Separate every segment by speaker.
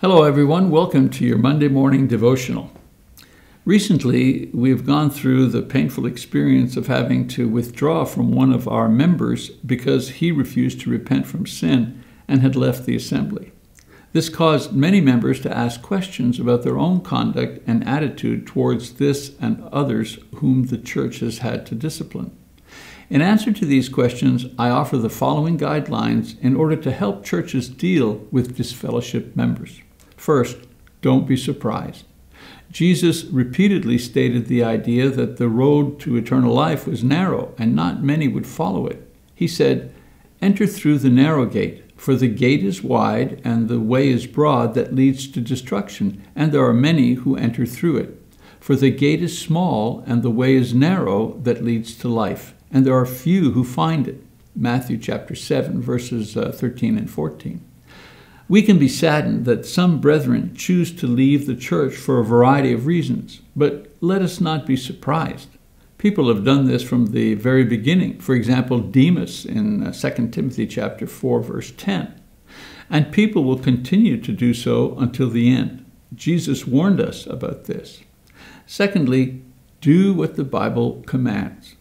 Speaker 1: Hello, everyone. Welcome to your Monday morning devotional. Recently, we've gone through the painful experience of having to withdraw from one of our members because he refused to repent from sin and had left the assembly. This caused many members to ask questions about their own conduct and attitude towards this and others whom the church has had to discipline. In answer to these questions, I offer the following guidelines in order to help churches deal with disfellowship members. First, don't be surprised. Jesus repeatedly stated the idea that the road to eternal life was narrow and not many would follow it. He said, Enter through the narrow gate, for the gate is wide and the way is broad that leads to destruction, and there are many who enter through it. For the gate is small and the way is narrow that leads to life, and there are few who find it. Matthew chapter 7, verses uh, 13 and 14. We can be saddened that some brethren choose to leave the church for a variety of reasons, but let us not be surprised. People have done this from the very beginning. For example, Demas in 2 uh, Timothy chapter 4 verse 10. And people will continue to do so until the end. Jesus warned us about this. Secondly, do what the Bible commands.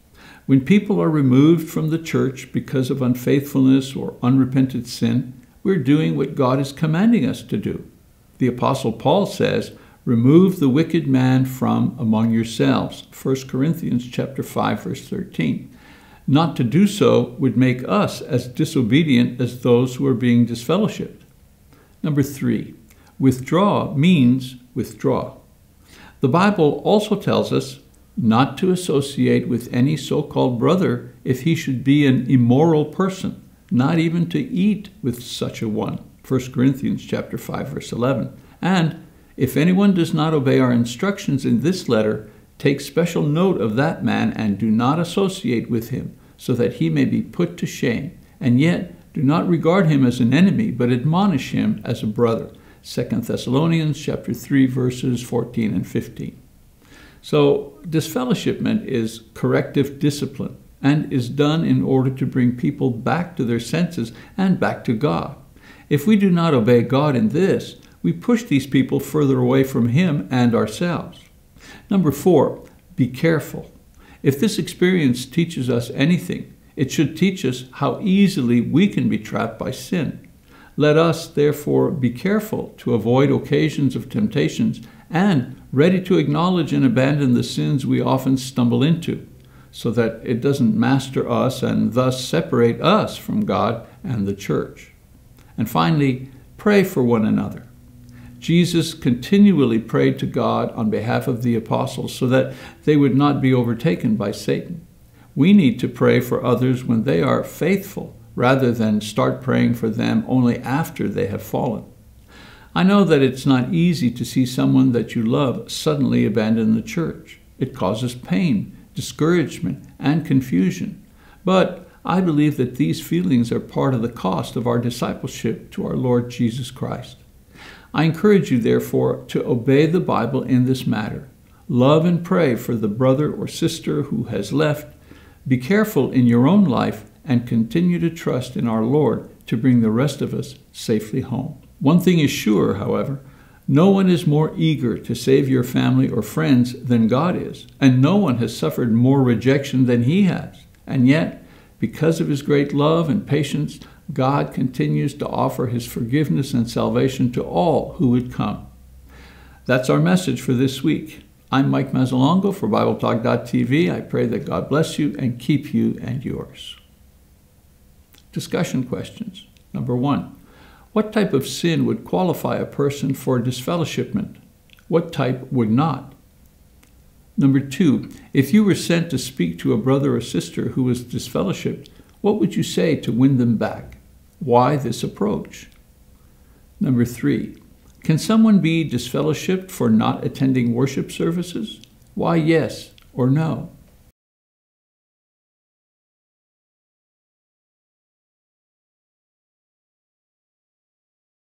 Speaker 1: When people are removed from the church because of unfaithfulness or unrepented sin, we're doing what God is commanding us to do. The Apostle Paul says, remove the wicked man from among yourselves. 1 corinthians chapter 5 verse 13 not to do so would make us as disobedient as those who are being disfellowshipped. Number three withdraw means withdraw. The bible also tells us not to associate with any so-called brother if he should be an immoral person not even to eat with such a one 1 corinthians chapter 5 verse 11 and if anyone does not obey our instructions in this letter, take special note of that man and do not associate with him, so that he may be put to shame. And yet, do not regard him as an enemy, but admonish him as a brother. 2 Thessalonians chapter 3 verses 14 and 15. So, disfellowshipment is corrective discipline and is done in order to bring people back to their senses and back to God. If we do not obey God in this, we push these people further away from Him and ourselves. Number four, be careful. If this experience teaches us anything, it should teach us how easily we can be trapped by sin. Let us, therefore, be careful to avoid occasions of temptations and ready to acknowledge and abandon the sins we often stumble into, so that it doesn't master us and thus separate us from God and the church. And finally, pray for one another. Jesus continually prayed to God on behalf of the apostles so that they would not be overtaken by Satan. We need to pray for others when they are faithful rather than start praying for them only after they have fallen. I know that it's not easy to see someone that you love suddenly abandon the church. It causes pain, discouragement, and confusion. But I believe that these feelings are part of the cost of our discipleship to our Lord Jesus Christ. I encourage you, therefore, to obey the Bible in this matter. Love and pray for the brother or sister who has left. Be careful in your own life and continue to trust in our Lord to bring the rest of us safely home. One thing is sure, however, no one is more eager to save your family or friends than God is, and no one has suffered more rejection than he has. And yet, because of his great love and patience, God continues to offer his forgiveness and salvation to all who would come. That's our message for this week. I'm Mike Mazzalongo for BibleTalk.tv. I pray that God bless you and keep you and yours. Discussion questions. Number one, what type of sin would qualify a person for disfellowshipment? What type would not? Number two, if you were sent to speak to a brother or sister who was disfellowshipped, what would you say to win them back? Why this approach? Number three, can someone be disfellowshipped for not attending worship services? Why yes or no?